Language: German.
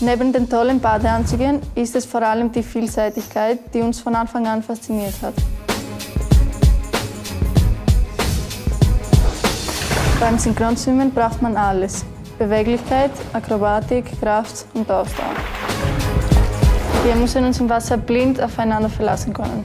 Neben den tollen Badeanzügen ist es vor allem die Vielseitigkeit, die uns von Anfang an fasziniert hat. Beim Synchronschwimmen braucht man alles. Beweglichkeit, Akrobatik, Kraft und Ausdauer. Wir müssen uns im Wasser blind aufeinander verlassen können.